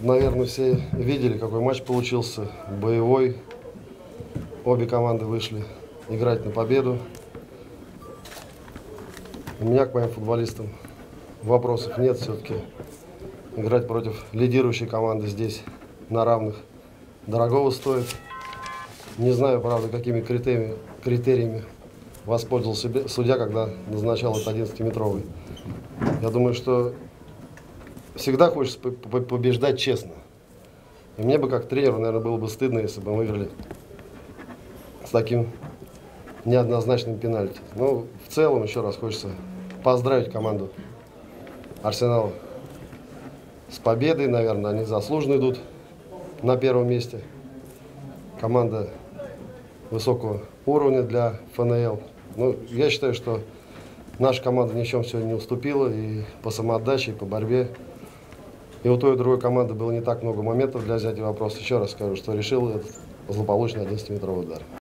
наверное, все видели, какой матч получился. Боевой. Обе команды вышли играть на победу. У меня к моим футболистам вопросов нет все-таки. Играть против лидирующей команды здесь на равных дорогого стоит. Не знаю, правда, какими критериями, критериями воспользовался судья, когда назначал этот 11-метровый. Я думаю, что всегда хочется побеждать честно. И мне бы как тренеру, наверное, было бы стыдно, если бы мы выиграли с таким неоднозначным пенальти. Но в целом, еще раз хочется поздравить команду Арсенала с победой, наверное, они заслуженно идут на первом месте. Команда высокого уровня для ФНЛ. Ну, я считаю, что наша команда ни чем сегодня не уступила и по самоотдаче, и по борьбе. И у той и другой команды было не так много моментов для взятия вопроса. Еще раз скажу, что решил этот злополучный 11-метровый удар.